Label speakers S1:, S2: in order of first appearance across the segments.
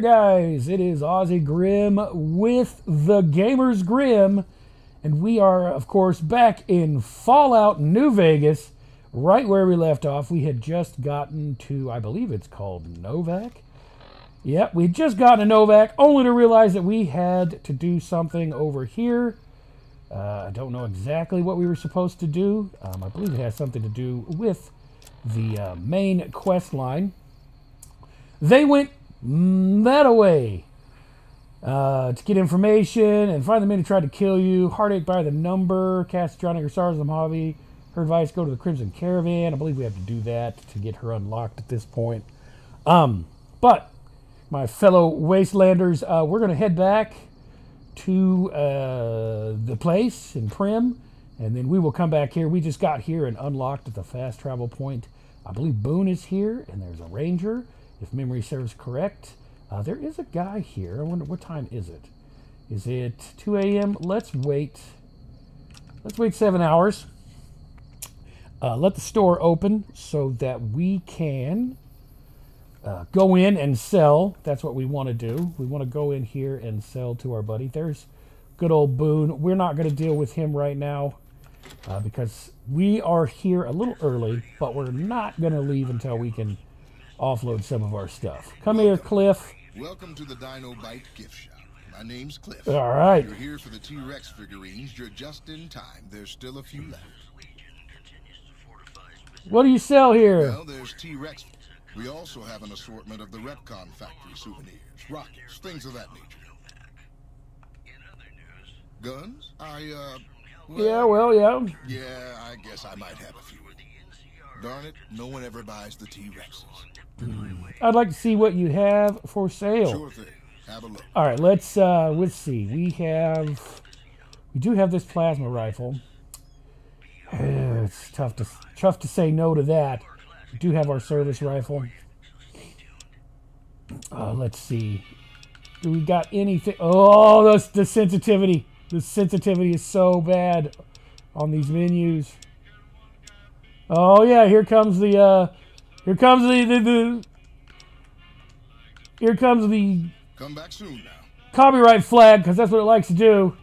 S1: there, guys. It is Aussie Grim with the Gamers Grimm, and we are, of course, back in Fallout New Vegas, right where we left off. We had just gotten to, I believe it's called Novac. Yep, we just gotten to Novac, only to realize that we had to do something over here. Uh, I don't know exactly what we were supposed to do. Um, I believe it has something to do with the uh, main quest line. They went that away uh, to get information and find the men who tried to kill you. Heartache by the number. Cast Johnny or SARS the hobby. Her advice: go to the Crimson Caravan. I believe we have to do that to get her unlocked at this point. Um, but my fellow wastelanders, uh, we're going to head back to uh, the place in Primm, and then we will come back here. We just got here and unlocked at the fast travel point. I believe Boone is here, and there's a ranger if memory serves correct. Uh, there is a guy here. I wonder what time is it? Is it 2 a.m.? Let's wait. Let's wait seven hours. Uh, let the store open so that we can uh, go in and sell. That's what we want to do. We want to go in here and sell to our buddy. There's good old Boone. We're not going to deal with him right now uh, because we are here a little early, but we're not going to leave until we can offload some of our stuff. Come here, Cliff.
S2: Welcome to the Dino Bite gift shop. My name's Cliff.
S1: All right.
S2: You're here for the T-Rex figurines. You're just in time. There's still a few left.
S1: What do you sell here?
S2: Well, there's T-Rex. We also have an assortment of the REPCONN factory souvenirs, rockets, things of that nature. Guns? I, uh... Well,
S1: Yeah, well, yeah.
S2: Yeah, I guess I might have a few. Darn it, no one ever buys the T-Rexes.
S1: I'd like to see what you have for sale.
S2: Sure thing. Have a look.
S1: All right, let's uh, let's see. We have, we do have this plasma rifle. it's tough to tough to say no to that. We do have our service rifle. Uh, let's see. Do we got anything? Oh, that's the sensitivity. The sensitivity is so bad on these menus. Oh yeah, here comes the uh, here comes the the, the here comes the
S2: Come back soon now.
S1: copyright flag because that's what it likes to do.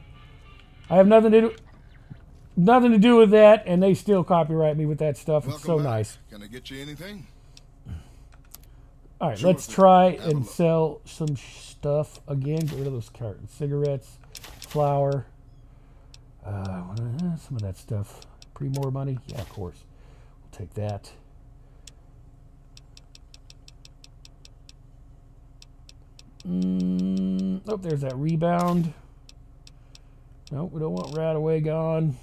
S1: I have nothing to do, nothing to do with that, and they still copyright me with that stuff. It's so
S2: back.
S1: nice.
S2: Can I get you anything?
S1: All right,
S2: Sure
S1: let's try and sell some stuff again. Get rid of those cartons, cigarettes, flour, uh, some of that stuff. Pre more money, yeah, of course. We'll take that. Mm, oh, there's that rebound. Nope, we don't want RadAway gone.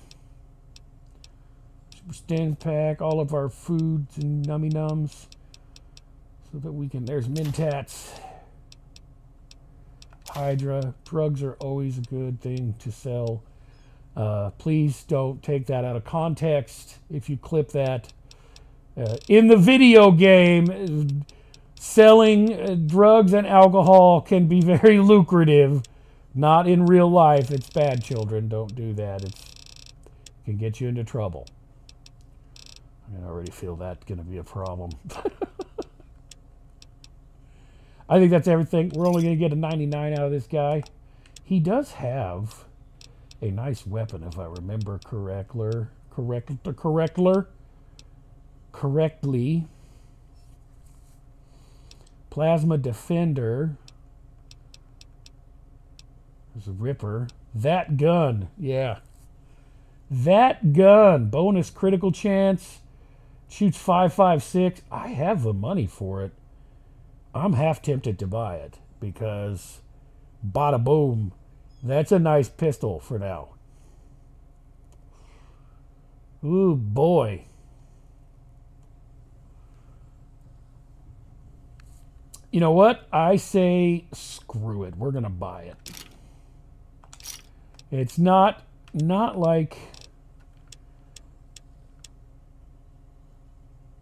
S1: Super stand pack, all of our foods and nummy nums. So that we can, there's Mentats. Hydra. Drugs are always a good thing to sell. Uh, please don't take that out of context if you clip that. Uh, in the video game, selling uh, drugs and alcohol can be very lucrative. Not in real life. It's bad, children. Don't do that. It can get you into trouble. I already feel that's going to be a problem. I think that's everything. We're only going to get a 99 out of this guy. He does have a nice weapon, if I remember correctly. Correct, correctler, correctly. Plasma Defender. There's a Ripper. That gun, yeah. That gun, bonus critical chance, shoots 556. I have the money for it. I'm half tempted to buy it because bada boom, that's a nice pistol for now. Ooh boy. You know what? I say screw it. We're going to buy it. It's not not like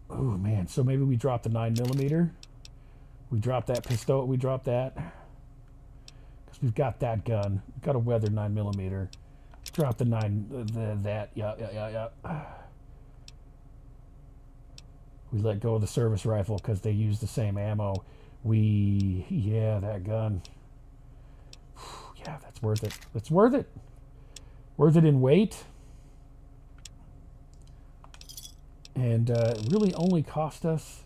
S1: Oh man, so maybe we drop the 9 millimeter. We drop that pistol. We drop that because we've got that gun. We've got a weather nine millimeter. Drop the nine. The, that. Yeah, yeah, yeah, yeah. We let go of the service rifle because they use the same ammo. We, yeah, that gun. Yeah, that's worth it. That's worth it. Worth it in weight. And uh, it really only cost us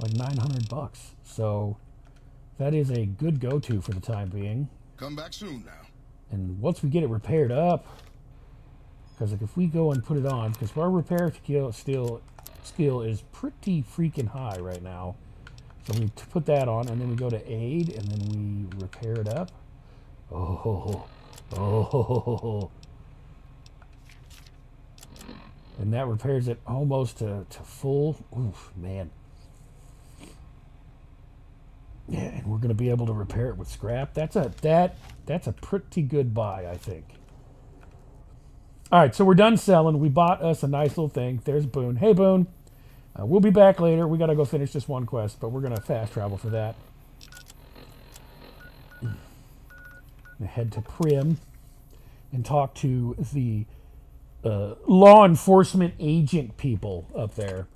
S1: like 900 bucks. So that is a good go-to for the time being.
S2: Come back soon now.
S1: And once we get it repaired up, because like if we go and put it on, because our repair skill still skill is pretty freaking high right now. We put that on, and then we go to aid, and then we repair it up. Oh, oh, and that repairs it almost to, to full. Oof, man. Yeah, and we're gonna be able to repair it with scrap. That's a that that's a pretty good buy, I think. All right, so we're done selling. We bought us a nice little thing. There's Boone. Hey, Boone. Uh, we'll be back later. We got to go finish this one quest, but we're going to fast travel for that. head to Primm and talk to the uh, law enforcement agent people up there.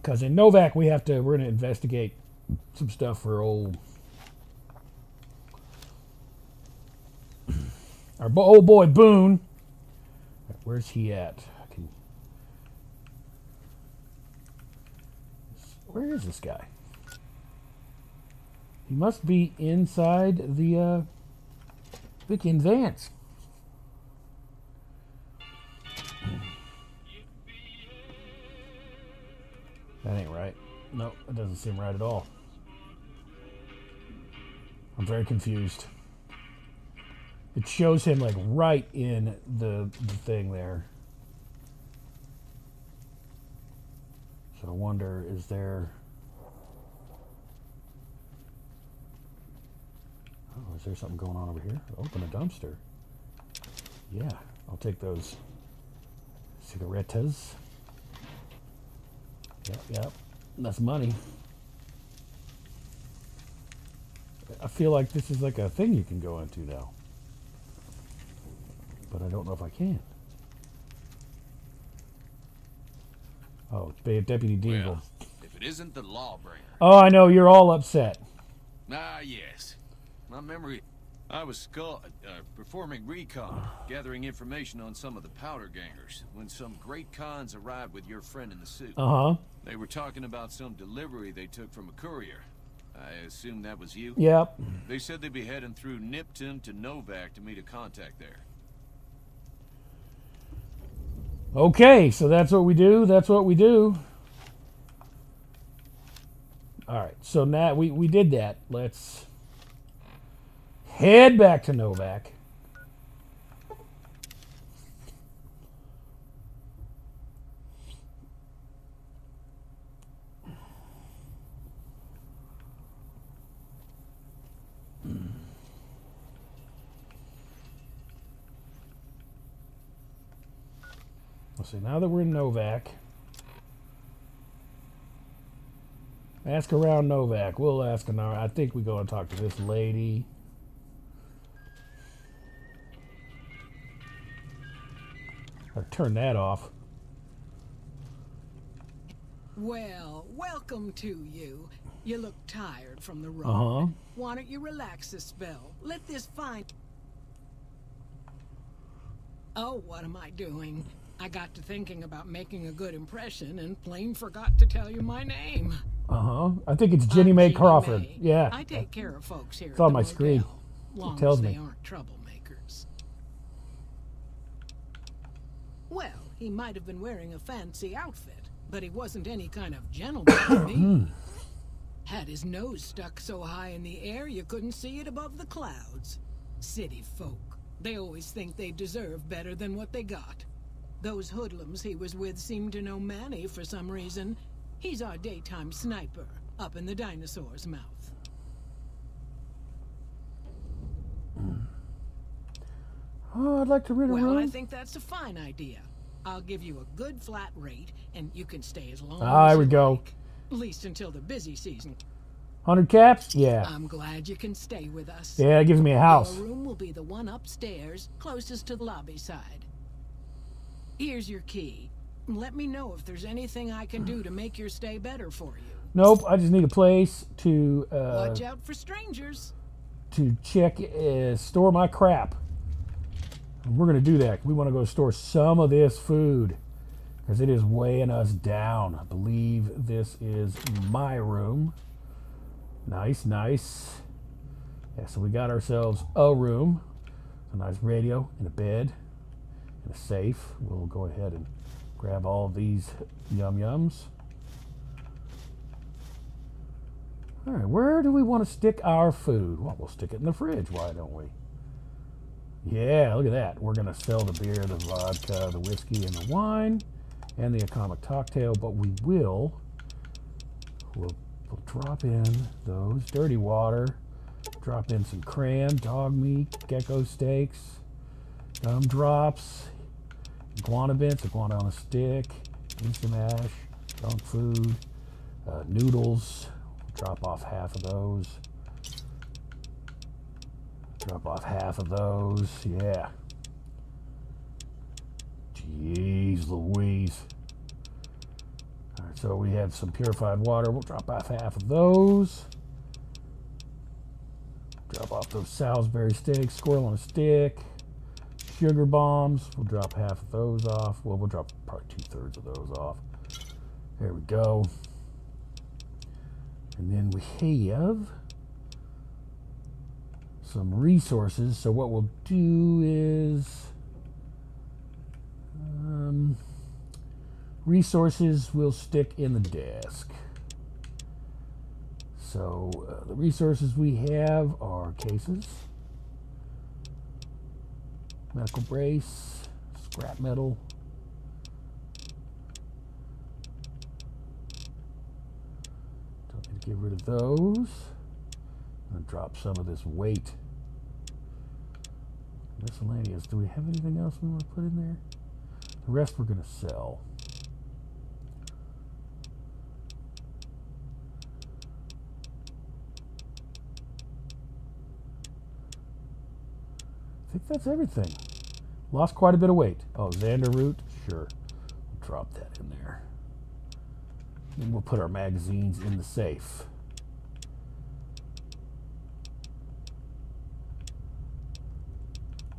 S1: Because in Novac, we have to, we're going to investigate some stuff for old Our bo old boy Boone. Where's he at? Can... Where is this guy? He must be inside the uh, Vic Vance. That ain't right. No, nope, it doesn't seem right at all. I'm very confused. It shows him like right in the, the thing there. So I wonder, is there... Oh, is there something going on over here? Open a dumpster. Yeah, I'll take those cigarettas. Yep, yep. That's money. I feel like this is like a thing you can go into now but I don't know if I can. Oh, Deputy Beagle. Well,
S3: if it isn't the lawbringer.
S1: Oh, I know. You're all upset.
S3: Ah, yes. My memory... I was uh, performing recon, gathering information on some of the powder gangers, when some Great Khans arrived with your friend in the suit.
S1: Uh-huh.
S3: They were talking about some delivery they took from a courier. I assume that was you?
S1: Yep.
S3: They said they'd be heading through Nipton to Novac to meet a contact there.
S1: Okay, so that's what we do. That's what we do. All right, so now we, we did that. Let's head back to Novac. Let's see, now that we're in Novac, ask around Novac. We'll ask another. I think we go and talk to this lady. Or turn that off.
S4: Well, welcome to you. You look tired from the road.
S1: Uh-huh.
S4: Why don't you relax a spell? Let this fine... Oh, what am I doing? I got to thinking about making a good impression and plain forgot to tell you my name.
S1: Uh huh. I think it's Jeannie May Crawford. May. Yeah.
S4: I take care of folks here.
S1: It's on my screen.
S4: Long
S1: it tells
S4: as
S1: me.
S4: aren't troublemakers. Well, he might have been wearing a fancy outfit, but he wasn't any kind of gentleman to me. Had his nose stuck so high in the air you couldn't see it above the clouds. City folk. They always think they deserve better than what they got. Those hoodlums he was with seem to know Manny for some reason. He's our daytime sniper, up in the dinosaur's mouth.
S1: Oh, I'd like to rent a
S4: well, I think that's a fine idea. I'll give you a good flat rate, and you can stay as long
S1: ah,
S4: as
S1: we go.
S4: Like. At least until the busy season.
S1: 100 caps? Yeah.
S4: I'm glad you can stay with us.
S1: Yeah, it gives me a house.
S4: Your room will be the one upstairs, closest to the lobby side. Here's your key. let me know if there's anything I can do to make your stay better for you.
S1: Nope, I just need a place to uh,
S4: Watch out for strangers.
S1: to check uh, store my crap. And we're gonna do that. We want to go store some of this food because it is weighing us down. I believe this is my room. Nice, nice. Yeah, so we got ourselves a room, a nice radio, and a bed, and a safe. We'll go ahead and grab all these yum yums. All right, where do we want to stick our food? Well, we'll stick it in the fridge. Why don't we? Yeah, look at that. We're going to sell the beer, the vodka, the whiskey, and the wine, and the atomic cocktail, but we will, we'll, we'll drop in those dirty water, drop in some cram, dog meat, gecko steaks, gumdrops, iguana bits, iguana on a stick, instant mash, junk food, uh, noodles. Drop off half of those. Drop off half of those. Yeah. Jeez Louise. All right, so we have some purified water. We'll drop off half of those. Drop off those Salisbury steaks, squirrel on a stick, sugar bombs. We'll drop half of those off. Well, we'll drop probably two thirds of those off. There we go. And then we have some resources. So what we'll do is um, resources will stick in the desk. So uh, the resources we have are cases, medical brace, scrap metal, Don't need to get rid of those. And drop some of this weight. Miscellaneous. Do we have anything else we want to put in there? The rest we're going to sell. I think that's everything. Lost quite a bit of weight. Oh, Xander root? Sure. We'll drop that in there. Then we'll put our magazines in the safe.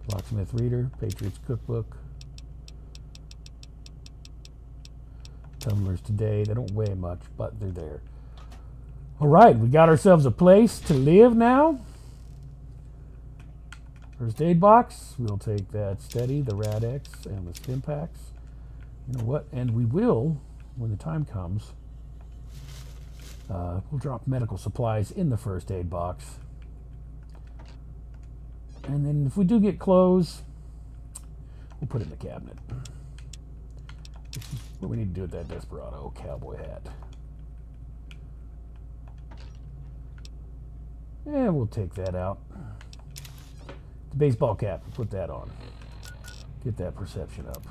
S1: Locksmith Reader, Patriots Cookbook. Tumblers today. They don't weigh much, but they're there. All right, we got ourselves a place to live now. First aid box. We'll take that steady, the Rad-X, and the stim packs. You know what? And we will, when the time comes, uh, we'll drop medical supplies in the first aid box. And then if we do get clothes, we'll put it in the cabinet. What we need to do with that Desperado cowboy hat. And we'll take that out. The baseball cap, we'll put that on. Get that perception up.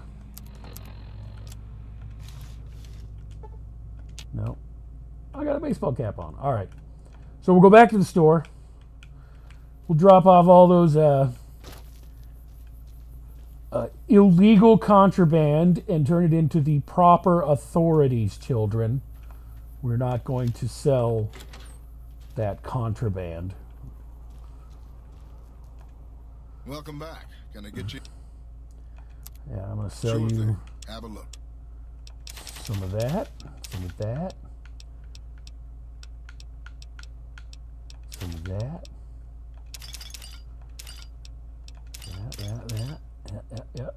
S1: No. I got a baseball cap on. All right. So we'll go back to the store. We'll drop off all those uh, uh, illegal contraband and turn it into the proper authorities, children. We're not going to sell that contraband.
S2: Welcome back. Can I get you?
S1: Yeah, I'm to sell
S2: Sure
S1: you
S2: thing. Have a look.
S1: some of that, some of that, some of that. That, that, that, yeah, yeah, yeah.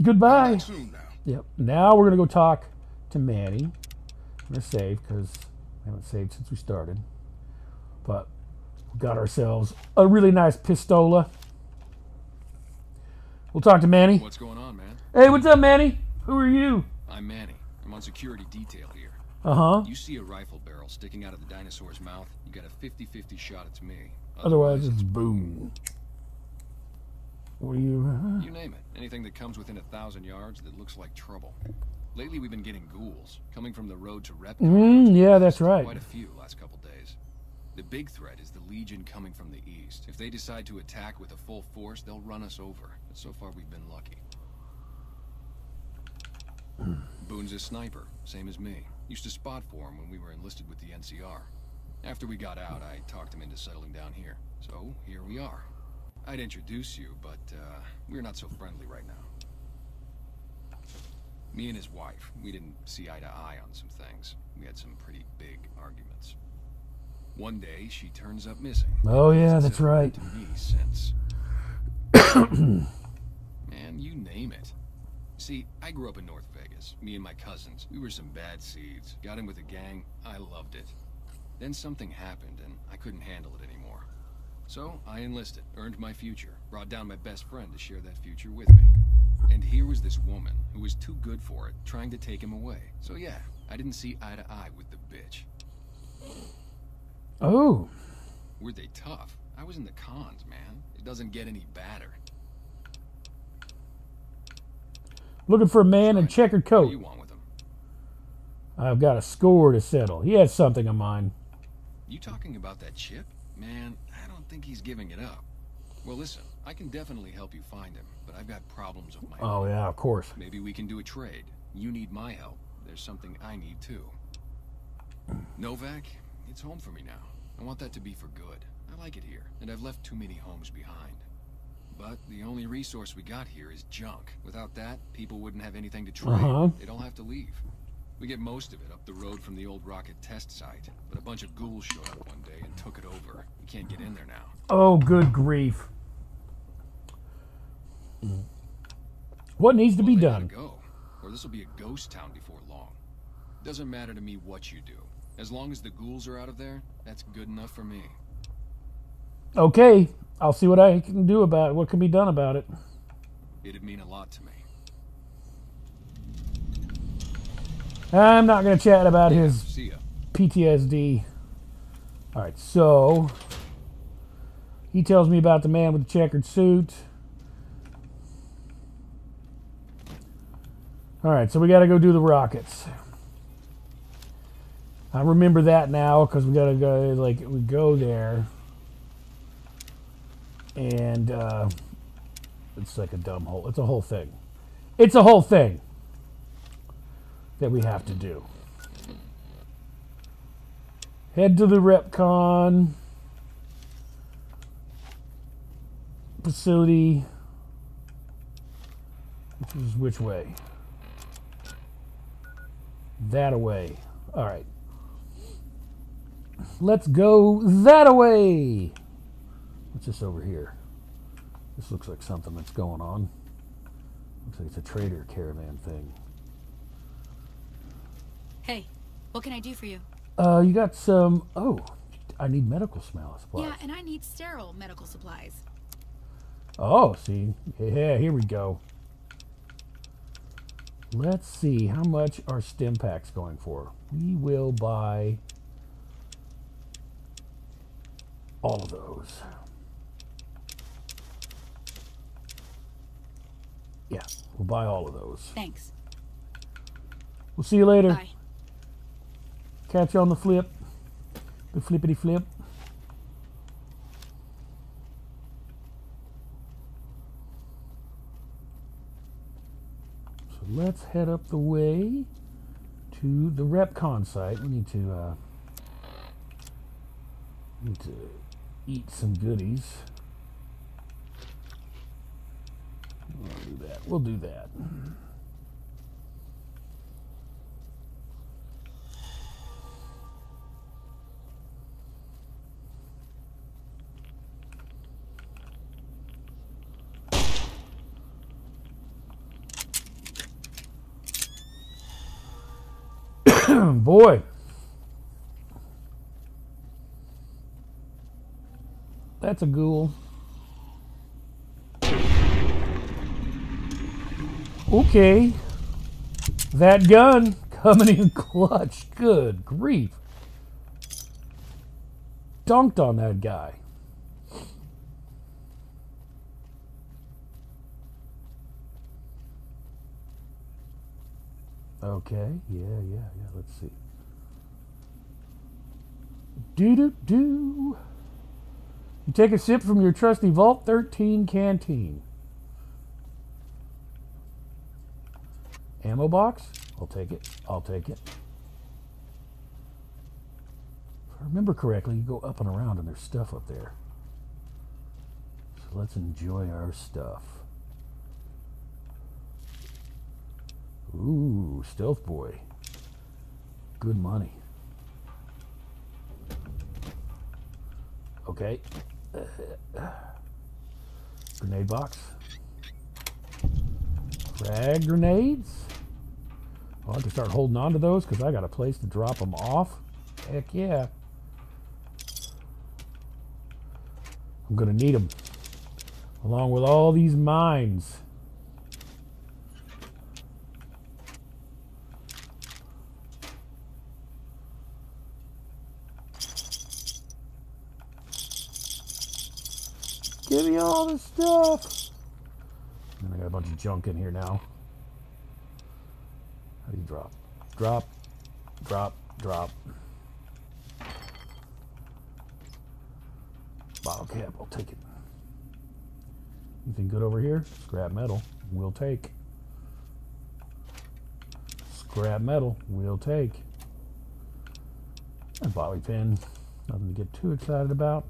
S1: Goodbye.
S2: Now.
S1: Yep. Now we're gonna go talk to Manny. I'm gonna save because I haven't saved since we started. But got ourselves a really nice pistola. We'll talk to Manny.
S5: What's going on, man?
S1: Hey, what's up, Manny? Who are you?
S5: I'm Manny. I'm on security detail here.
S1: Uh huh.
S5: You see a rifle barrel sticking out of the dinosaur's mouth, you got a 50-50 shot it's me.
S1: Otherwise, it's boom. What are you? uh,
S5: You name it. Anything that comes within a thousand yards that looks like trouble. Lately, we've been getting ghouls coming from the road to REPCONN.
S1: Mm, yeah, that's right.
S5: Quite a few last couple. The big threat is the Legion coming from the east. If they decide to attack with a full force, they'll run us over. But so far, we've been lucky. Boone's a sniper, same as me. Used to spot for him when we were enlisted with the NCR. After we got out, I talked him into settling down here. So, here we are. I'd introduce you, but, uh, we're not so friendly right now. Me and his wife, we didn't see eye to eye on some things. We had some pretty big arguments. One day, she turns up missing.
S1: Oh, yeah, that's
S5: said a word
S1: right.
S5: To me since. Man, you name it. See, I grew up in North Vegas. Me and my cousins. We were some bad seeds. Got in with a gang. I loved it. Then something happened, and I couldn't handle it anymore. So I enlisted, earned my future, brought down my best friend to share that future with me. And here was this woman who was too good for it, trying to take him away. So yeah, I didn't see eye to eye with the bitch.
S1: Oh,
S5: Were they tough? I was in the cons, man. It doesn't get any badder.
S1: looking for a man in checkered
S5: What
S1: coat.
S5: do you want with him?
S1: I've got a score to settle. He has something of mine.
S5: You talking about that chip? Man, I don't think he's giving it up. Well, listen, I can definitely help you find him, but I've got problems of my
S1: oh,
S5: own.
S1: Oh yeah, of course.
S5: Maybe we can do a trade. You need my help. There's something I need too. Novac, it's home for me now. I want that to be for good. I like it here, and I've left too many homes behind. But the only resource we got here is junk. Without that, people wouldn't have anything to trade.
S1: Uh-huh.
S5: They'd all have to leave. We get most of it up the road from the old rocket test site, but a bunch of ghouls showed up one day and took it over. We can't get in there now.
S1: Oh, good grief. What needs to be
S5: Well, gotta
S1: done?
S5: Go, or this will be a ghost town before long. Doesn't matter to me what you do. As long as the ghouls are out of there, that's good enough for me.
S1: Okay, I'll see what I can do about it. What can be done about it?
S5: It'd mean a lot to me.
S1: I'm not going to chat about his
S5: See ya.
S1: PTSD. All right, so he tells me about the man with the checkered suit. All right, so we got to go do the rockets. I remember that now because we got to go like we go there, and uh, it's like a dumb hole. It's a whole thing. It's a whole thing that we have to do. Head to the REPCONN facility. Which is which way? That away. All right. Let's go that away. What's this over here? This looks like something that's going on. Looks like it's a trader caravan thing.
S6: Hey, what can I do for you?
S1: Uh, you got some. Oh, I need medical smell supplies.
S6: Yeah, and I need sterile medical supplies.
S1: Oh, see, yeah, here we go. Let's see how much are stim packs going for. We will buy all of those. Yeah, we'll buy all of those.
S6: Thanks.
S1: We'll see you later.
S6: Bye.
S1: Catch you on the flip. The flippity flip. So let's head up the way to the REPCONN site. We need to uh, need to eat some goodies. We'll do that. We'll do that. Boy. That's a ghoul. Okay. That gun coming in clutch. Good grief. Dunked on that guy. Okay. Yeah, yeah, yeah. Let's see. Do do do. You take a sip from your trusty Vault 13 canteen. Ammo box? I'll take it. I'll take it. If I remember correctly, you go up and around and there's stuff up there. So let's enjoy our stuff. Ooh, Stealth Boy. Good money. Okay. Grenade box. Frag grenades. I'll have to start holding on to those because I got a place to drop them off. Heck yeah. I'm going to need them. Along with all these mines. Give me all the stuff. And I got a bunch of junk in here now. How do you drop? Drop, drop, drop. Bottle cap, I'll take it. Anything good over here? Scrap metal, we'll take. Scrap metal, we'll take. A bobby pin, nothing to get too excited about.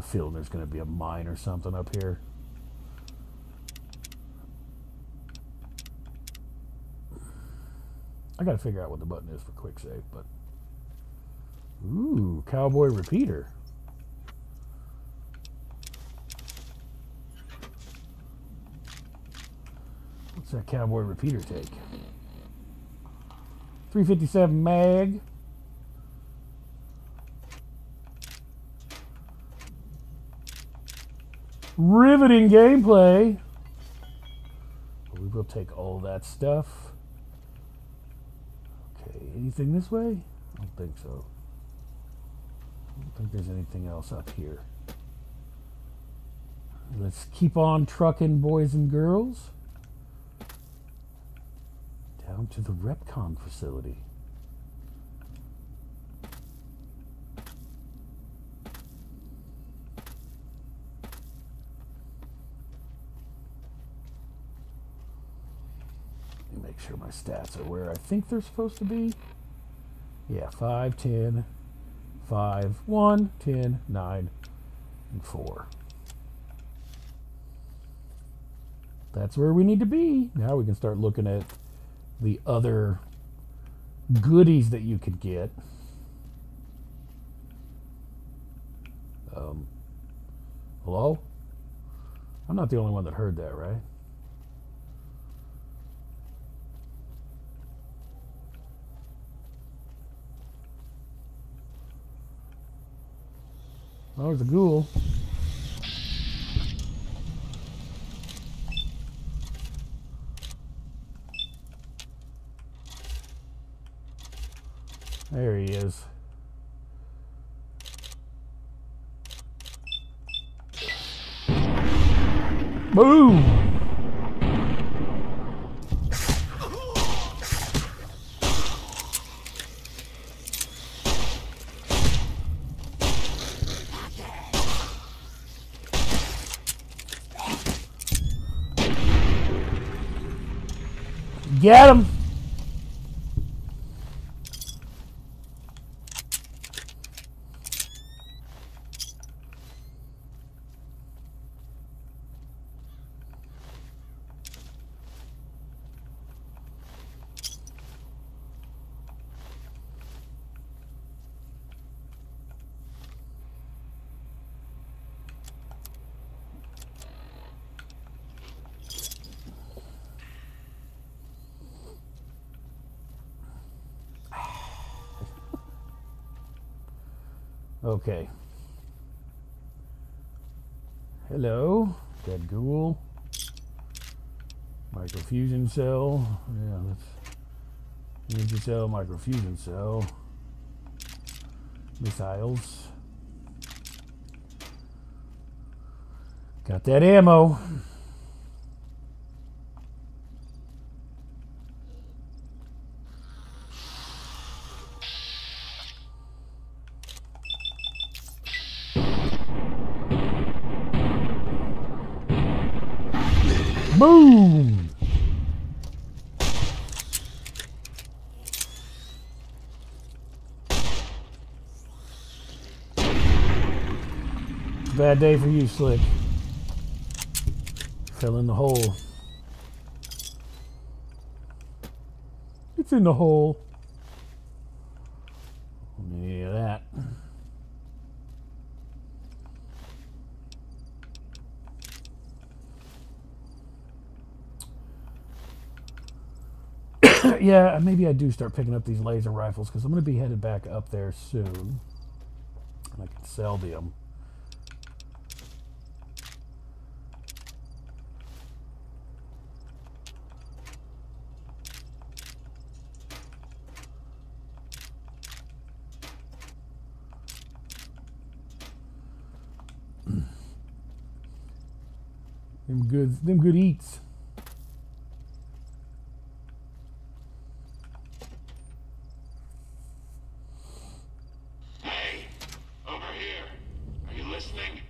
S1: The there's going to be a mine or something up here. I got to figure out what the button is for quick save, but ooh, cowboy repeater. What's that cowboy repeater take? 357 mag. Riveting gameplay. We will take all that stuff. Okay, anything this way? I don't think so. I don't think there's anything else up here. Let's keep on trucking, boys and girls. Down to the REPCONN facility. make sure my stats are where I think they're supposed to be. Yeah, 5, 10, 5, 1, 10, 9, and 4. That's where we need to be. Now we can start looking at the other goodies that you could get. Um, hello? I'm not the only one that heard that, right? Oh, there's a ghoul. There he is. Boom! Get him. Okay. Hello, dead ghoul. Microfusion cell. Yeah, that's energy cell, microfusion cell. Missiles. Got that ammo. Day for you, Slick. Fell in the hole. It's in the hole. Of that. yeah, maybe I do start picking up these laser rifles because I'm going to be headed back up there soon. I can sell them. Good, them good eats.
S7: Hey, over here. Are you listening?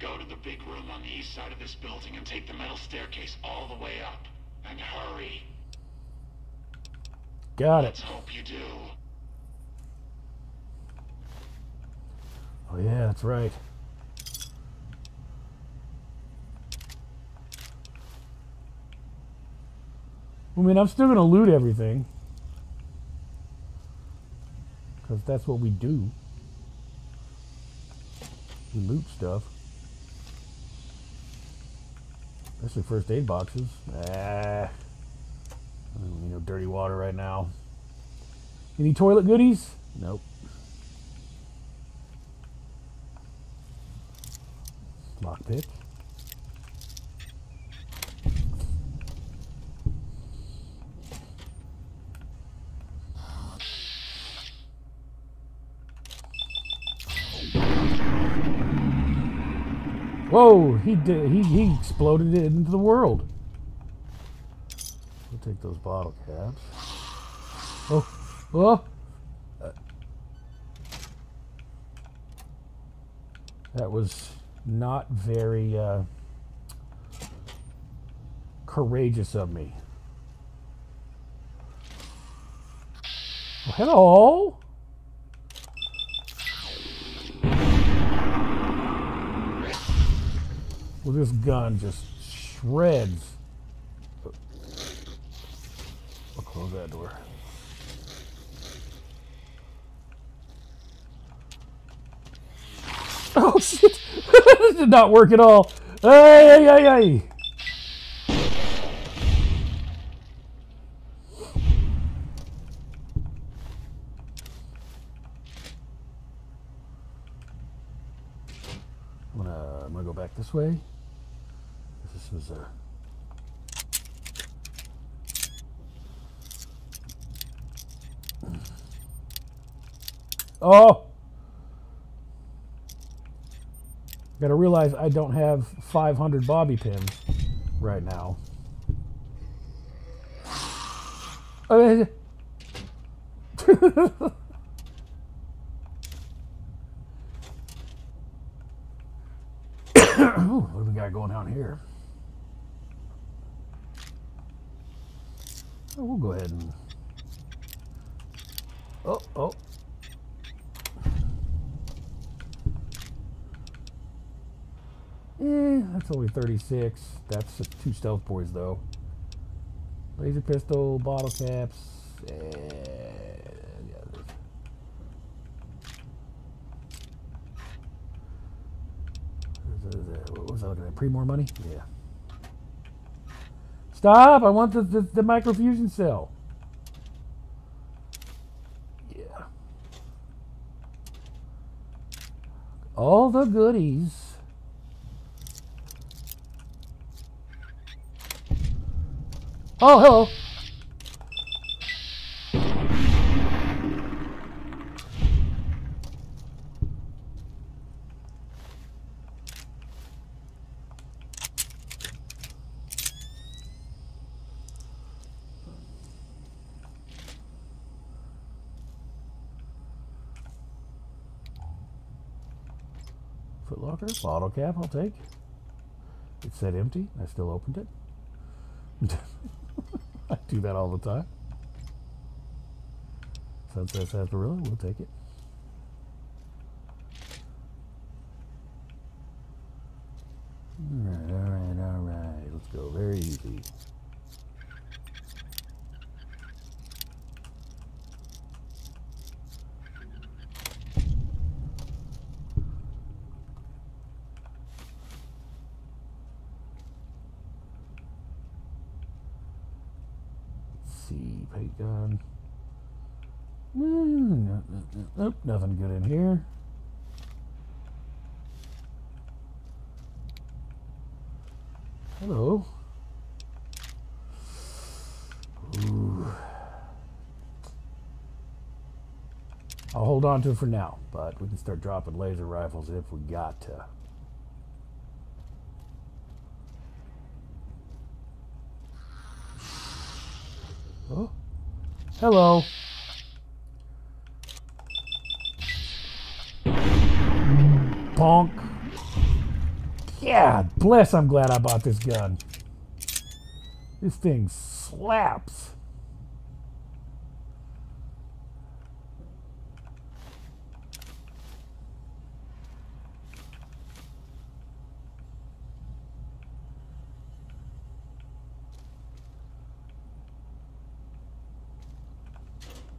S7: Go to the big room on the east side of this building and take the metal staircase all the way up. And hurry.
S1: Got
S7: Let's
S1: it.
S7: hope you do.
S1: Oh yeah, that's right. I mean, I'm still gonna loot everything because that's what we do. We loot stuff. Especially first aid boxes. Ah, need no dirty water right now. Any toilet goodies? Nope. Lockpick. Whoa! He did. He he exploded it into the world. We'll take those bottle caps. Oh, oh! That was not very uh, courageous of me. Well, hello. Well, this gun just shreds. I'll close that door. Oh shit! this did not work at all. Hey, hey, hey, hey! I'm gonna, I'm gonna go back this way. This was a. Oh! Gotta realize I don't have 500 bobby pins right now. Uh, Ooh, what do we got going on here? Oh, we'll go ahead and. Oh, oh. Eh, that's only 36. That's two stealth boys, though. Laser pistol, bottle caps. There's- there's- there's- What was I looking at? Pre more money? Yeah. Stop! I want the, the, the microfusion cell. Yeah. All the goodies. Oh, hello. Footlocker, bottle cap, I'll take. It said empty. I still opened it. Do that all the time. Sunset Sarsaparilla, we'll take it. see. Let's see, paint gun. Mm, no- no- no- Nope, nothing good in here. Hello. Ooh. I'll hold on to it for now, but we can start dropping laser rifles if we got to. Oh. Hello. Bonk. Yeah, bless, I'm glad I bought this gun. This thing slaps.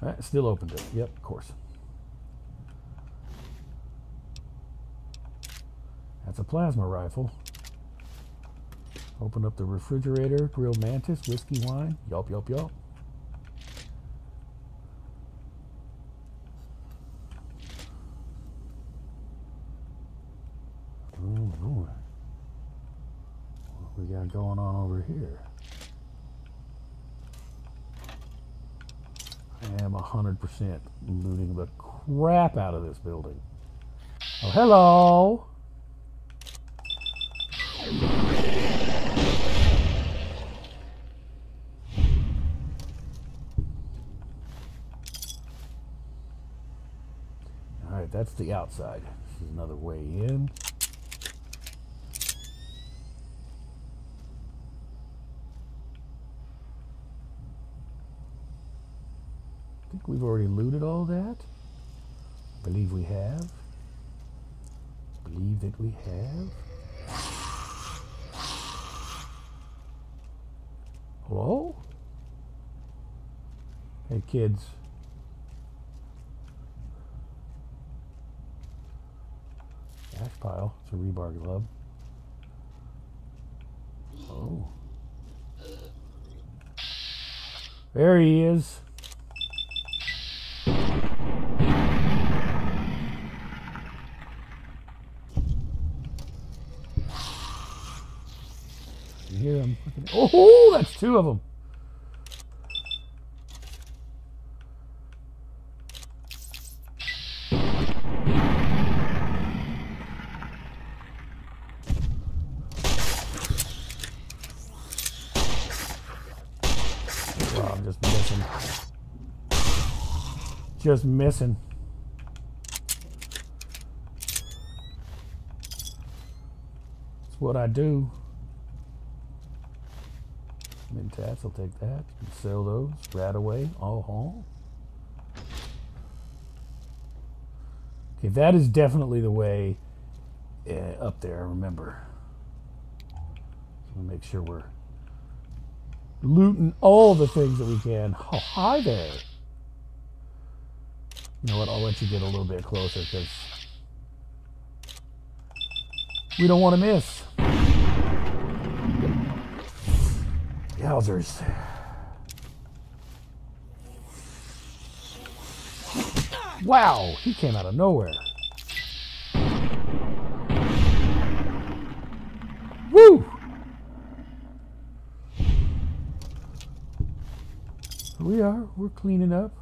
S1: Uh, still opened it. Yep, of course. That's a plasma rifle. Open up the refrigerator, grilled mantis, whiskey, wine. Yup, yup, yup. Ooh, ooh. What we got going on over here? I am 100% looting the crap out of this building. Oh, hello! All right, that's the outside. This is another way in. Think we've already looted all that. Believe we have. Believe that we have. Hello? Hey, kids. Ash pile. It's a rebar glove. Oh. There he is. You hear him? Oh, that's two of them. Wow, oh, I'm just missing. Just missing. That's what I do. Mentats, I'll take that. Sell those. Right away. Oh, huh. Okay, that is definitely the way uh, up there, remember. So make sure we're looting all the things that we can. Oh, hi there. You know what? I'll let you get a little bit closer because we don't want to miss. Yowzers. Wow, he came out of nowhere. Woo! We are. We're cleaning up.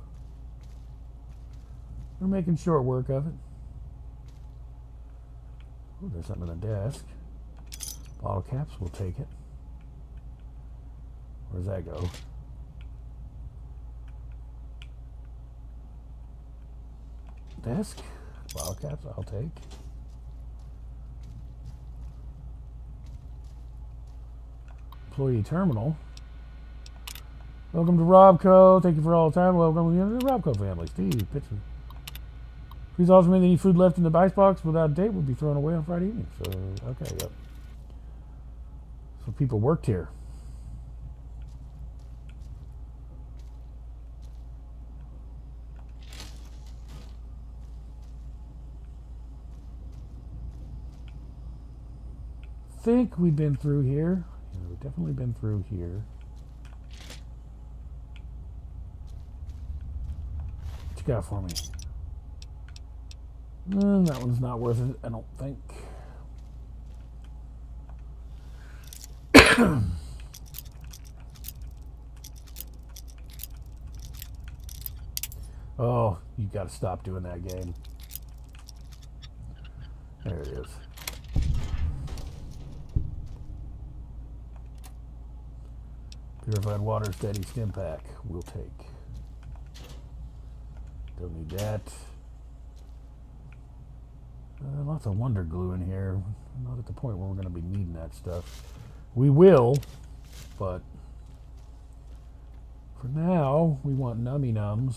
S1: We're making short work of it. Oh, there's something on the desk. Bottle caps, we'll take it. Where does that go? Desk. Caps, I'll take. Employee terminal. Welcome to Robco. Thank you for all the time. Welcome to the Robco family. Steve, Pittsburgh. Please also mean any food left in the icebox without a date will be thrown away on Friday evening. So, okay, yep. So people worked here. Think we've been through here. Yeah, we've definitely been through here. What you got for me? Mm, that one's not worth it, I don't think. oh, you got to stop doing that game. There it is. Purified water steady stim pack. We'll take. Don't need that. Uh, lots of wonder glue in here. Not at the point where we're going to be needing that stuff. We will, but for now, we want nummy nums.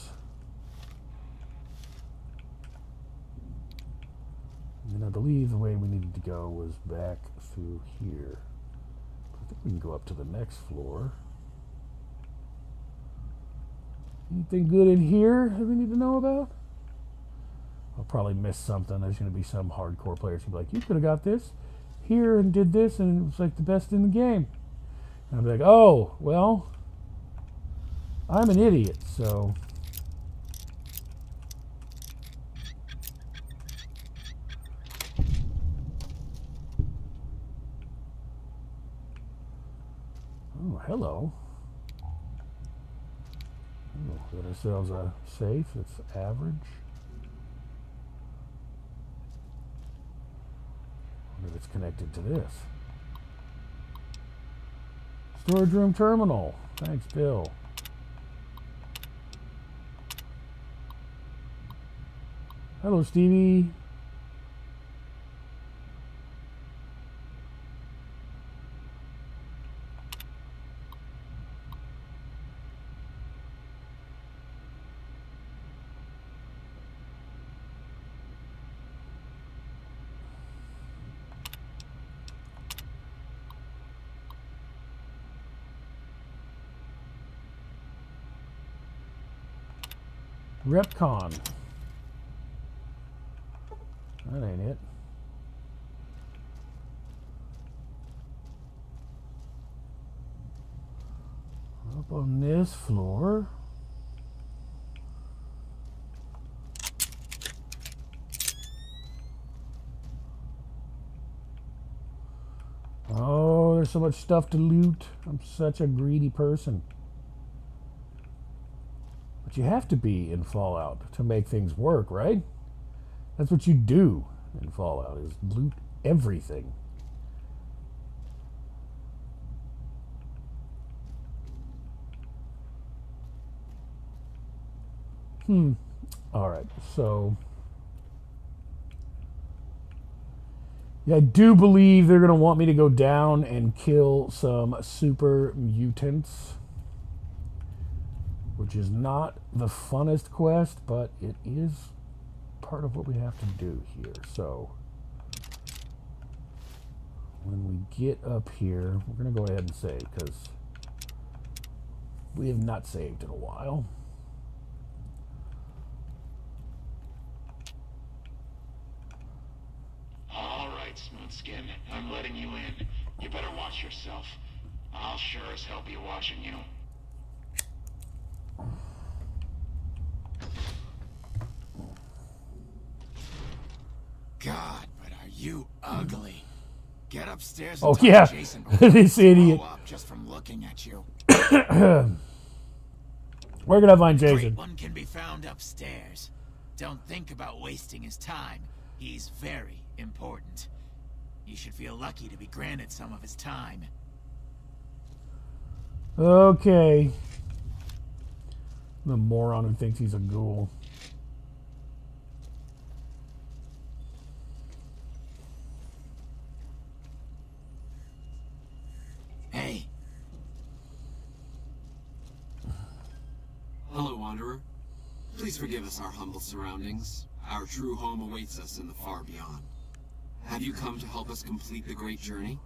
S1: And I believe the way we needed to go was back through here. I think we can go up to the next floor. Anything good in here that we need to know about? I'll probably miss something. There's going to be some hardcore players who be like, you could have got this here and did this, and it was like the best in the game. And I'll be like, oh, well, I'm an idiot, so. Oh, hello. Oh, got ourselves a uh, safe that's average. wonder if it's connected to this. Storage room terminal. Thanks, Bill. Hello, Stevie. REPCONN. That ain't it. Up on this floor. Oh, there's so much stuff to loot. I'm such a greedy person. But you have to be in Fallout to make things work, right? That's what you do in Fallout is loot everything. Hmm. All right. So yeah, I do believe they're going to want me to go down and kill some super mutants which is not the funnest quest, but it is part of what we have to do here. So when we get up here, we're going to go ahead and save because we have not saved in a while.
S7: All right, Smoothskin. I'm letting you in. You better watch yourself. I'll sure as hell be watching you.
S8: God, but are you ugly? Get upstairs.
S1: oh yeah, this idiot.
S8: just from looking at you.
S1: Where can I find Jason?
S8: Great one can be found upstairs. Don't think about wasting his time. He's very important. You should feel lucky to be granted some of his time.
S1: Okay. The moron who thinks he's a ghoul.
S8: Hey.
S9: Hello, Wanderer. Please forgive us our humble surroundings. Our true home awaits us in the far beyond. Have you come to help us complete the great journey?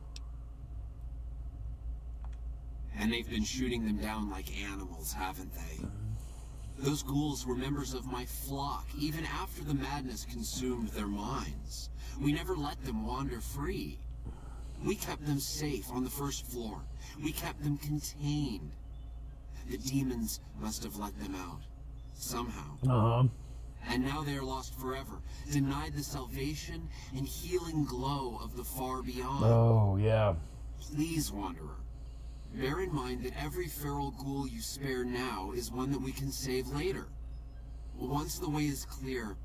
S9: And they've been shooting them down like animals, haven't they? Those ghouls were members of my flock, even after the madness consumed their minds. We never let them wander free. We kept them safe on the first floor. We kept them contained. The demons must have let them out. Somehow.
S1: Uh huh.
S9: And now they are lost forever, denied the salvation and healing glow of the far beyond.
S1: Oh yeah.
S9: Please, Wanderer, bear in mind that every feral ghoul you spare now is one that we can save later. Once the way is clear,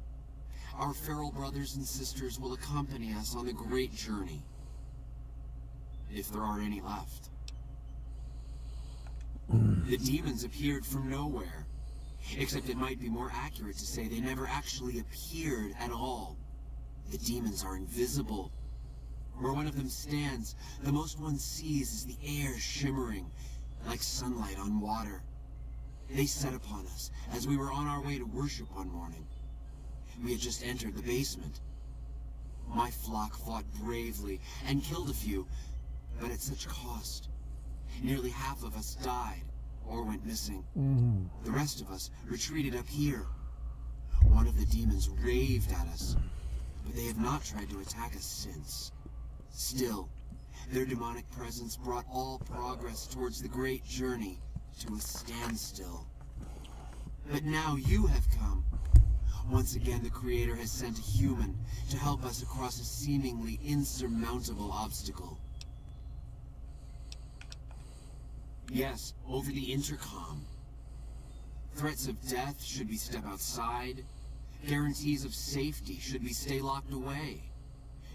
S9: our feral brothers and sisters will accompany us on the great journey. If there are any left. the demons appeared from nowhere. Except it might be more accurate to say they never actually appeared at all. The demons are invisible. Where one of them stands, the most one sees is the air shimmering, like sunlight on water. They set upon us as we were on our way to worship one morning. We had just entered the basement. My flock fought bravely and killed a few, but at such cost. Nearly half of us died or went missing.
S1: Mm-hmm.
S9: The rest of us retreated up here. One of the demons raved at us, but they have not tried to attack us since. Still, their demonic presence brought all progress towards the great journey to a standstill. But now you have come. Once again, the Creator has sent a human to help us across a seemingly insurmountable obstacle. Yes, over the intercom. Threats of death should we step outside. Guarantees of safety should we stay locked away.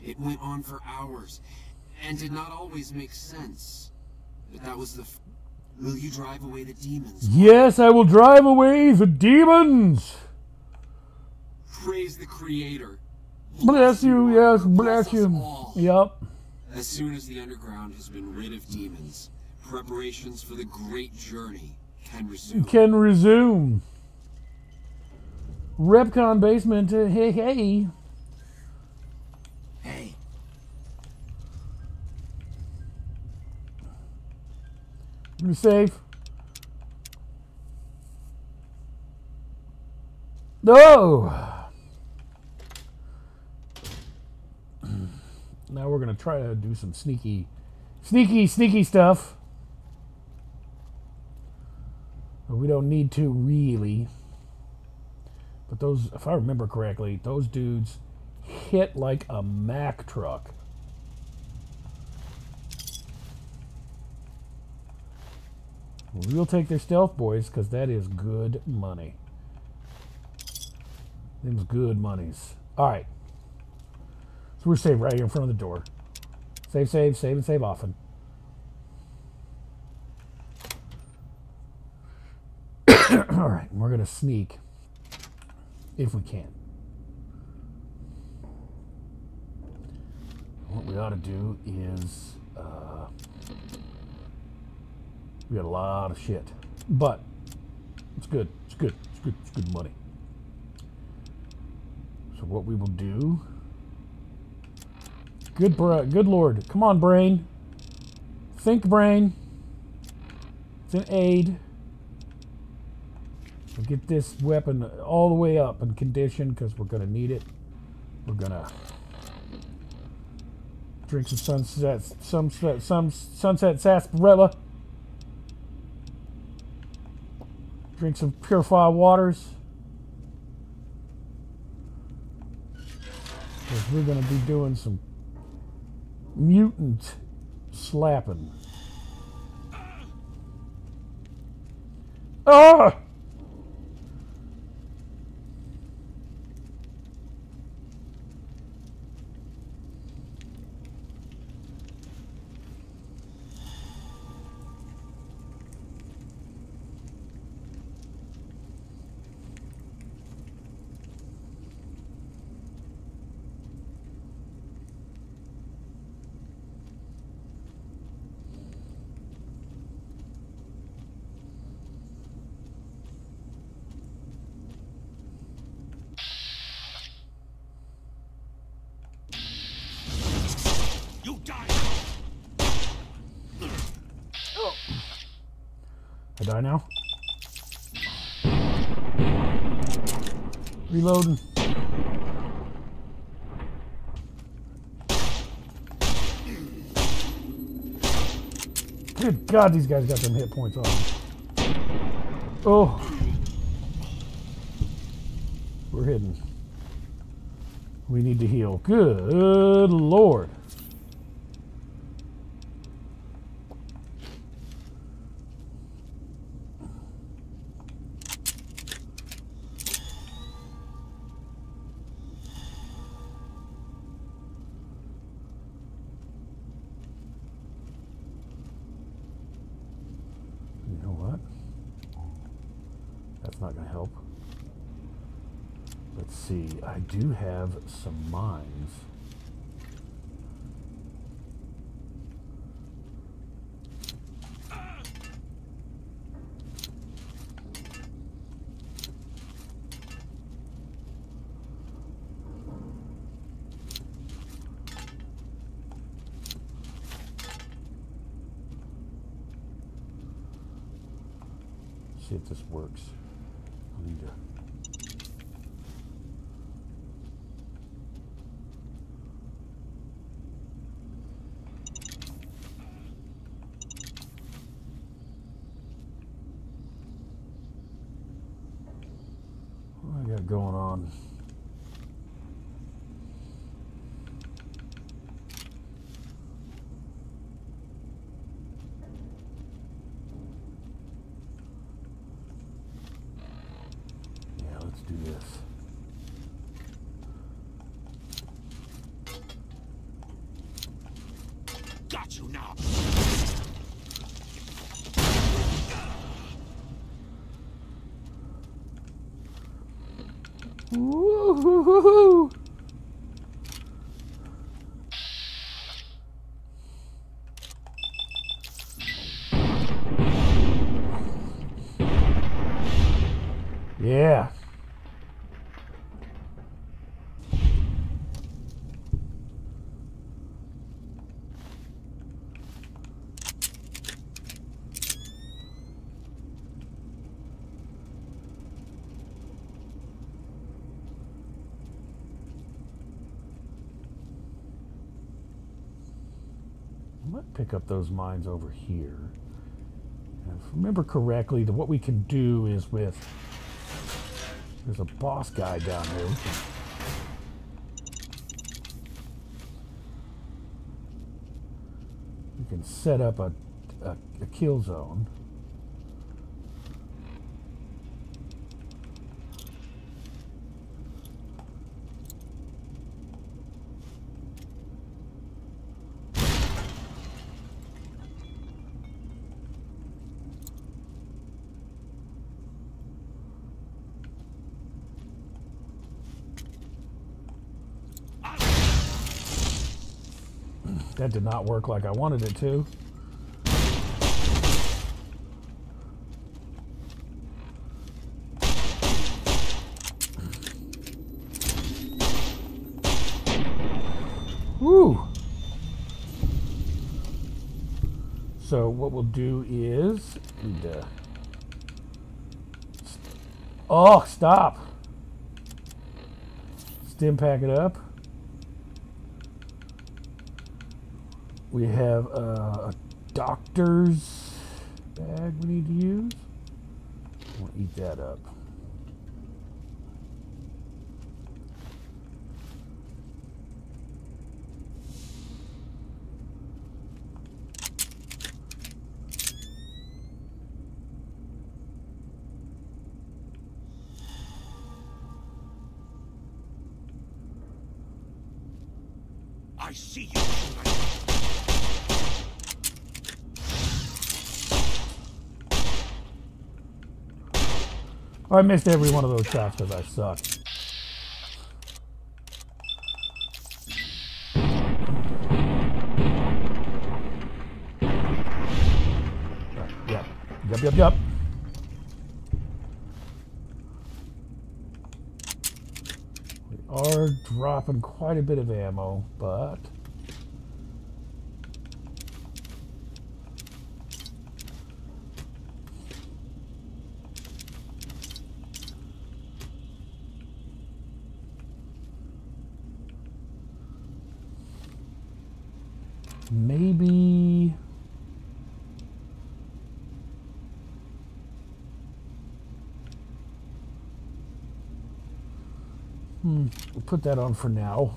S9: It went on for hours, and did not always make sense. But that was the... F Will you drive away the demons?
S1: Yes, I will drive away the demons.
S9: Praise the Creator.
S1: Bless you, yes, bless
S9: us
S1: you. Yep.
S9: As soon as the underground has been rid of demons, preparations for the great journey can resume.
S1: Can resume. REPCONN basement. uh, hey. Hey, You safe? No. Now we're gonna try to do some sneaky, sneaky, sneaky stuff. But we don't need to really. But those, if I remember correctly, those dudes hit like a Mack truck. We'll take their stealth boys because that is good money. Them's good monies. All right. So we're safe right here in front of the door. Save, save, save, and save often. All right, we're gonna sneak if we can. What we ought to do is. Uh, we got a lot of shit, but it's good. It's good. It's good. It's good money. So what we will do? Good, bra- good lord, come on, brain. Think, brain. It's an aid. We'll get this weapon all the way up in condition because we're gonna need it. We're gonna drink some sunset, some some sunset sarsaparilla. Drink some purified waters. Because we're going to be doing some mutant slapping. Ah!
S8: Die
S1: now? Reloading. Good God, these guys got some hit points off. Oh. We're hidden. We need to heal. Good Lord. You know what? That's not going to help. Let's see. I do have some mines. See if this works. I need to. What do I got going on? Yeah, let's do this.
S8: Got you now.
S1: Woo-hoo-hoo-hoo. Yeah. I might pick up those mines over here. And if I remember correctly, that what we can do is with there's a boss guy down here. We can, set up a, a, a kill zone. That did not work like I wanted it to. Woo! So what we'll do is need to uh, Oh, stop. Stim pack it up. We have a doctor's bag we need to use. We'll eat that up.
S8: I see you.
S1: I missed every one of those shots because I suck. Yep. Yep, yep, yep. We are dropping quite a bit of ammo, but maybe Hmm, we'll put that on for now.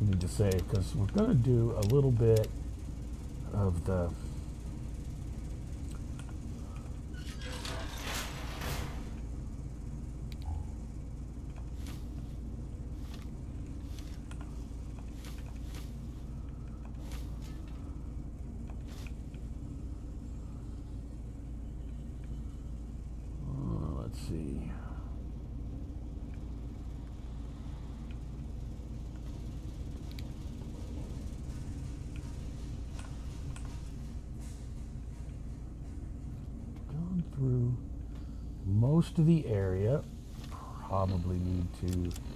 S1: We need to save because we're going to do a little bit of the Uh, let's see. Gone through most of the area. Probably need to.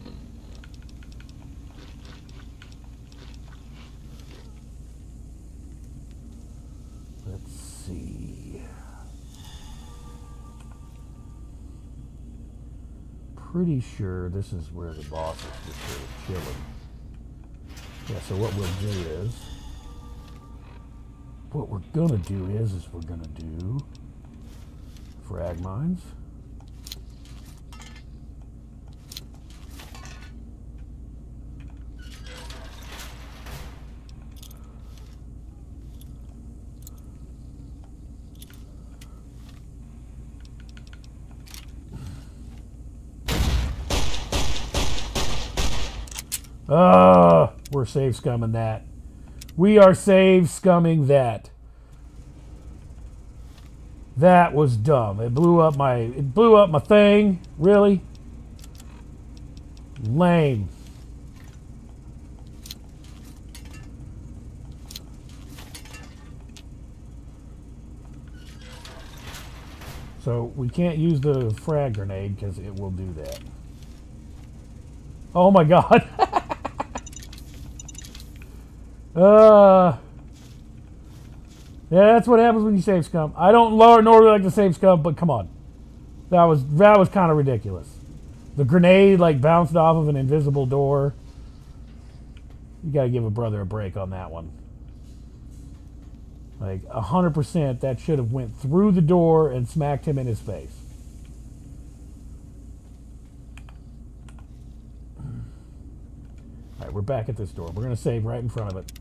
S1: Pretty sure this is where the boss is just sort of chilling. Yeah, so what we'll do is, what we're gonna do is, is we're gonna do frag mines. Ah, we're save scumming that. We are save scumming that. That was dumb. It blew up my it blew up my thing. Really? Lame. So we can't use the frag grenade because it will do that. Oh my god. Uh Yeah, that's what happens when you save scum. I don't lower normally like to save scum, but come on. That was that was kind of ridiculous. The grenade like bounced off of an invisible door. You got to give a brother a break on that one. Like hundred percent, that should have went through the door and smacked him in his face. All right, we're back at this door. We're gonna save right in front of it.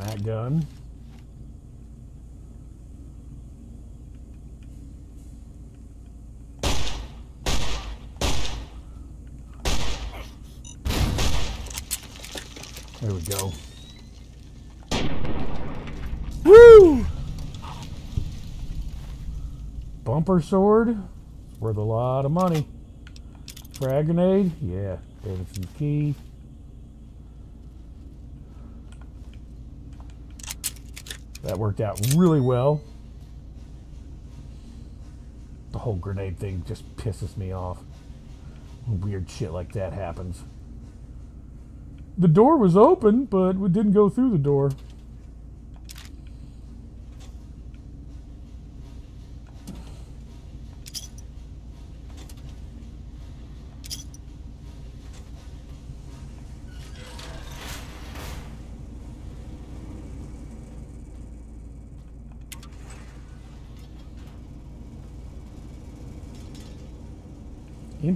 S1: And gun. There we go. Woo! Bumper sword. Worth a lot of money. Frag grenade. Yeah. Davison's key. That worked out really well. The whole grenade thing just pisses me off. Weird shit like that happens. The door was open, but we didn't go through the door.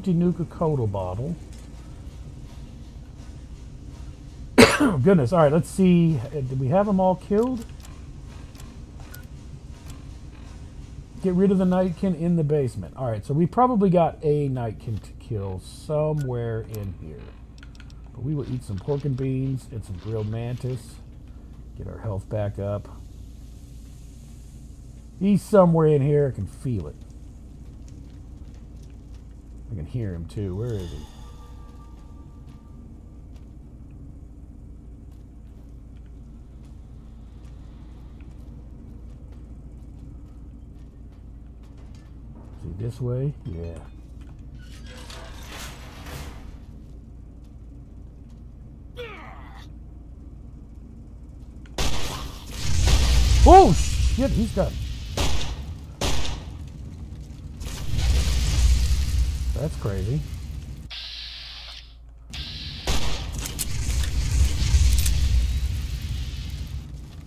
S1: Empty Nuka Cola bottle. goodness. All right, let's see. Uh, Did we have them all killed? Get rid of the Nightkin in the basement. All right, so we probably got a Nightkin to kill somewhere in here. But we will eat some pork and beans and some grilled mantis. Get our health back up. He's somewhere in here. I can feel it. I can hear him too. Where is he? Is he this way? Yeah. Oh shit, he's got. That's crazy.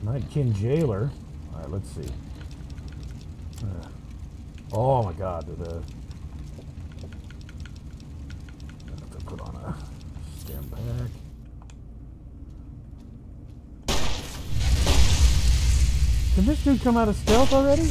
S1: Nightkin Jailer. Alright, let's see. Uh, oh my god, the. Put on a stem pack. Did this dude come out of stealth already?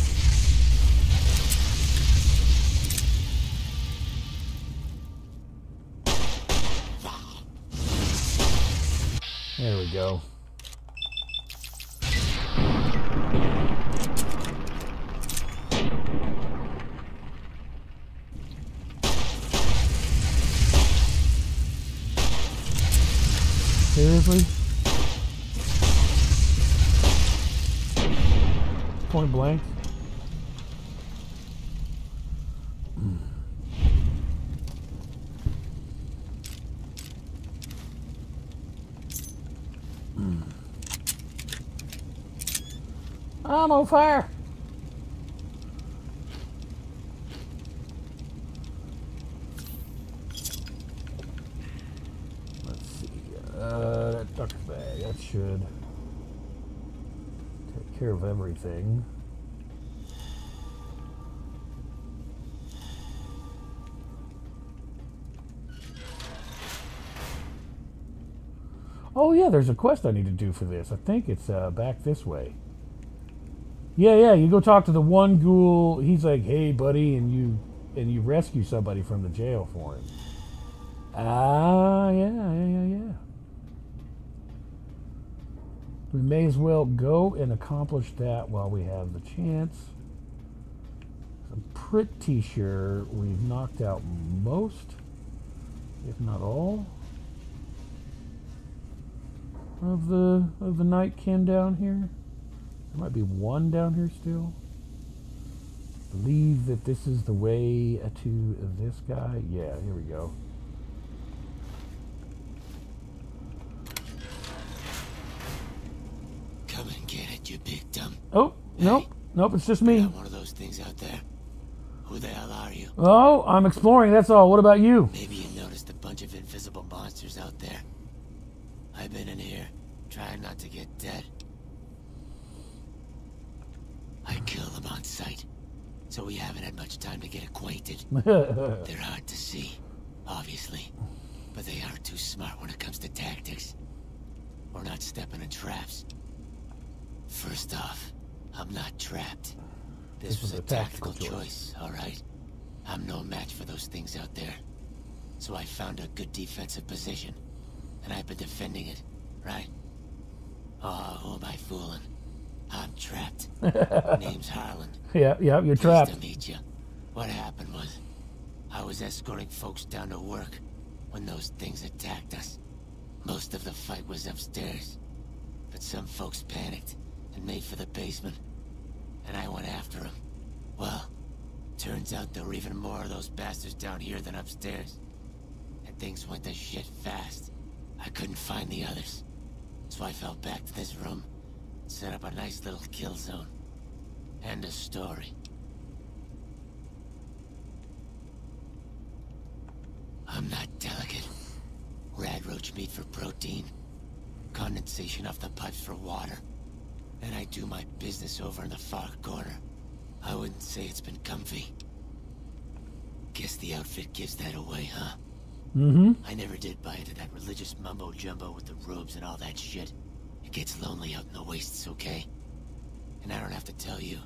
S1: Fire. Let's see. Uh, that duck bag, that should take care of everything. Oh yeah, there's a quest I need to do for this. I think it's uh, back this way. Yeah, yeah. You go talk to the one ghoul. He's like, "Hey, buddy," and you and you rescue somebody from the jail for him. Ah, yeah, yeah, yeah, yeah. We may as well go and accomplish that while we have the chance. I'm pretty sure we've knocked out most, if not all, of the of the nightkin down here. There might be one down here still. Believe that this is the way to this guy. Yeah, here we go.
S10: Come and get it, you big dumb.
S1: Oh, nope. Nope, it's just me.
S10: One of those things out there. Who the hell are you?
S1: Oh, I'm exploring, that's all. What about you?
S10: Maybe you noticed a bunch of invisible monsters out there. I've been in here, trying not to get dead. I kill them on sight, so we haven't had much time to get acquainted. They're hard to see, obviously, but they aren't too smart when it comes to tactics. We're not stepping in traps. First off, I'm not trapped. This, was, a tactical, choice, alright? I'm no match for those things out there. So I found a good defensive position, and I've been defending it, right? Ah, oh, who am I fooling? I'm trapped. Name's Harland.
S1: Yeah, yeah, you're
S10: Pleased
S1: trapped.
S10: to meet you. What happened was, I was escorting folks down to work when those things attacked us. Most of the fight was upstairs, but some folks panicked and made for the basement, and I went after them. Well, turns out there were even more of those bastards down here than upstairs, and things went to shit fast. I couldn't find the others, so I fell back to this room, set up a nice little kill zone. And a story. I'm not delicate. Radroach meat for protein. Condensation off the pipes for water. And I do my business over in the far corner. I wouldn't say it's been comfy. Guess the outfit gives that away, huh?
S1: Mm-hmm.
S10: I never did buy into that religious mumbo jumbo with the robes and all that shit. It gets lonely out in the wastes, okay? And I don't have to tell you,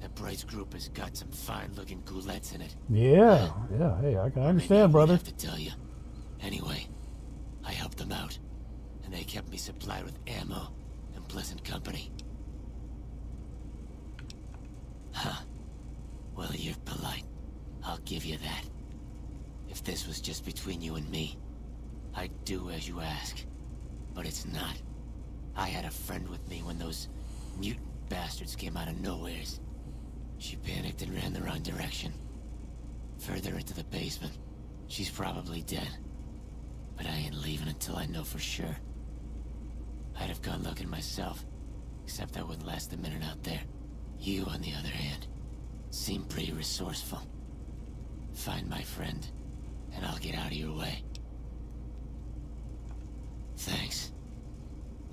S10: that Bright group has got some fine-looking ghoulettes in it.
S1: Yeah, yeah, hey, I can
S10: I
S1: understand,
S10: won't have to tell you. Anyway, I helped them out, and they kept me supplied with ammo and pleasant company. Huh. Well, you're polite. I'll give you that. If this was just between you and me, I'd do as you ask. But it's not. I had a friend with me when those mutant bastards came out of nowheres. She panicked and ran the wrong direction. Further into the basement. She's probably dead. But I ain't leaving until I know for sure. I'd have gone looking myself, Except I wouldn't last a minute out there. You, on the other hand, seem pretty resourceful. Find my friend, and I'll get out of your way. Thanks.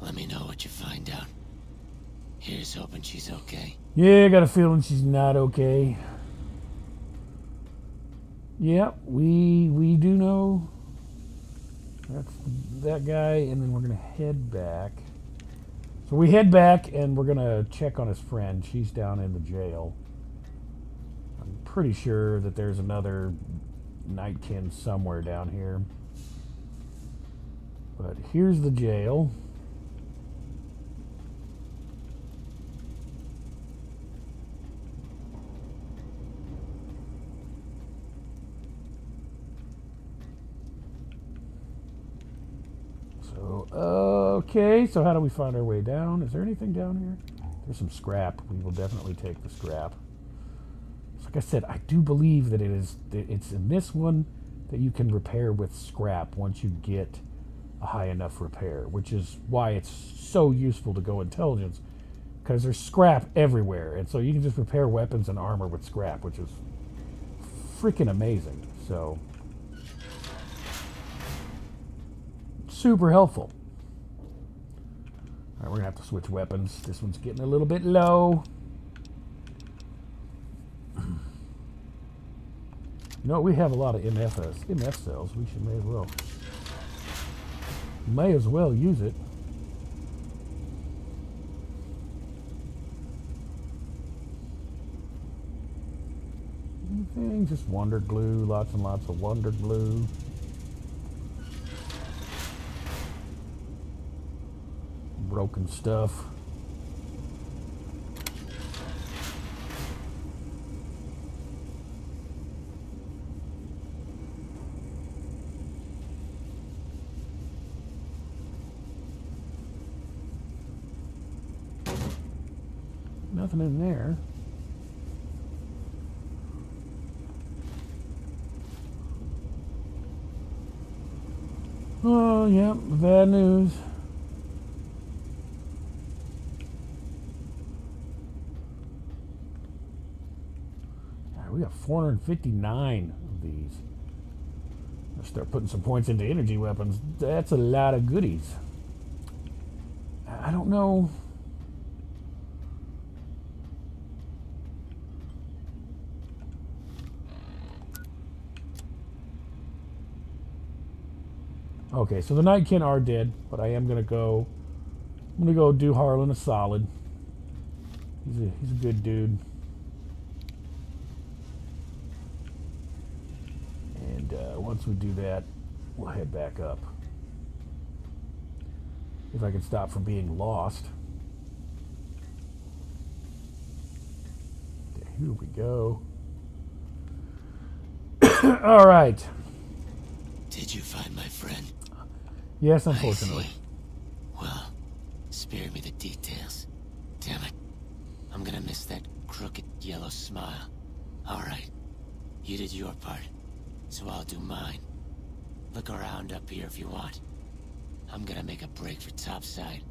S10: Let me know what you find out. Here's hoping she's okay.
S1: Yeah, I got a feeling she's not okay. Yep, we we do know that's that guy, and then we're gonna head back. So we head back, and we're gonna check on his friend. She's down in the jail. I'm pretty sure that there's another Nightkin somewhere down here. But here's the jail. Okay, so how do we find our way down? Is there anything down here? There's some scrap. We will definitely take the scrap. Like I said, I do believe that it is it's in this one that you can repair with scrap once you get a high enough repair, which is why it's so useful to go intelligence because there's scrap everywhere, and so you can just repair weapons and armor with scrap, which is freaking amazing. So super helpful. All right, we're gonna have to switch weapons. This one's getting a little bit low. You know, we have a lot of MFs, uh, MF cells. We should may as well. May as well use it. Anything? Just wonder glue. Lots and lots of wonder glue. Broken stuff. Nothing in there. Oh, yeah, bad news. God, we got 459 of these. Let's start putting some points into energy weapons. That's a lot of goodies. I don't know. Okay, so the Nightkin are dead, but I am gonna go. I'm gonna go do Harland a solid. He's a he's a good dude. And uh, once we do that, we'll head back up. If I can stop from being lost. Here we go. All right.
S10: Did you find my friend?
S1: Yes, unfortunately.
S10: Well, spare me the details. Damn it. I'm gonna miss that crooked yellow smile. Alright. You did your part, so I'll do mine. Look around up here if you want. I'm gonna make a break for topside.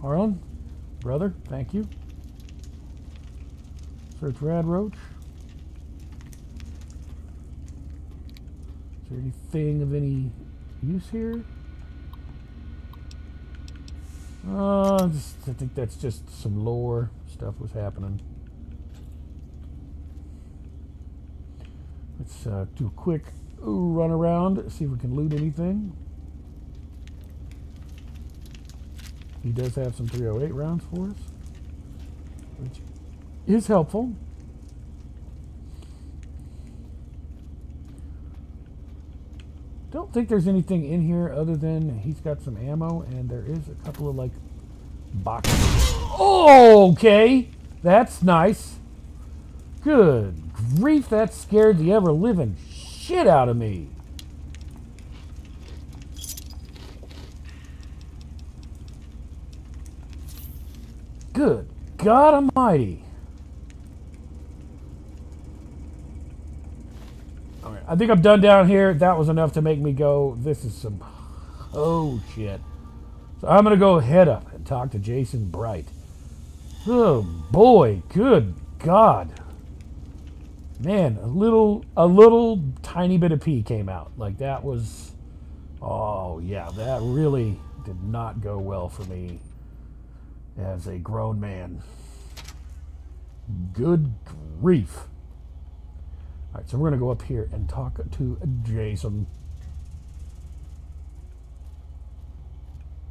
S1: Harland, brother, thank you. Search Rad Roach. Is there anything of any use here? Uh, just, I think that's just some lore stuff was happening. Let's uh, do a quick run around, see if we can loot anything. He does have some 308 rounds for us, which is helpful. Don't think there's anything in here other than he's got some ammo and there is a couple of like boxes. Oh, okay. That's nice. Good grief, that scared the ever living shit out of me. Good God Almighty. I think I'm done down here. That was enough to make me go, this is some oh shit. So I'm going to go head up and talk to Jason Bright. Oh boy, good God. Man, a little a little tiny bit of pee came out. Like that was oh yeah, that really did not go well for me as a grown man. Good grief. All right, so we're going to go up here and talk to Jason.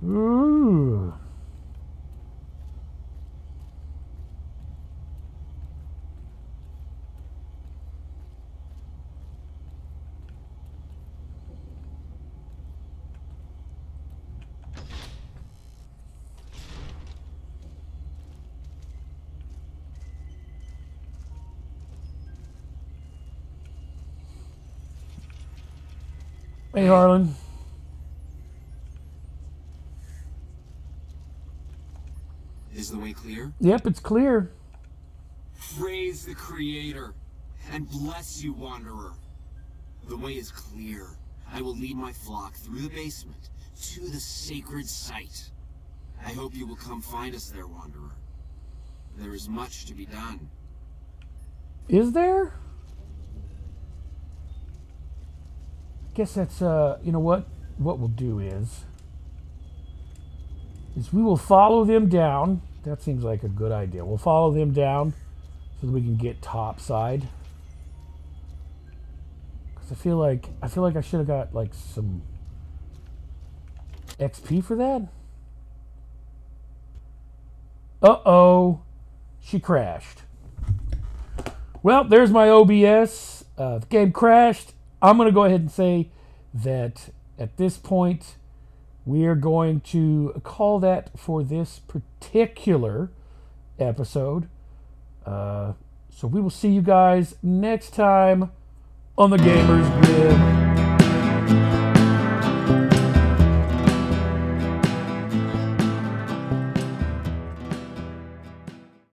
S1: Ooh. Hey, Harland.
S9: Is the way clear?
S1: Yep, it's clear.
S9: Praise the Creator, and bless you, Wanderer. The way is clear. I will lead my flock through the basement to the sacred site. I hope you will come find us there, Wanderer. There is much to be done.
S1: Is there? Guess that's uh you know what what we'll do is is we will follow them down. That seems like a good idea. We'll follow them down so that we can get top side. Cause I feel like I feel like I should have got like some XP for that. Uh-oh. She crashed. Well, there's my OBS. Uh, the game crashed. I'm going to go ahead and say that at this point, we are going to call that for this particular episode. Uh, so we will see you guys next time on the Gamers Grimm.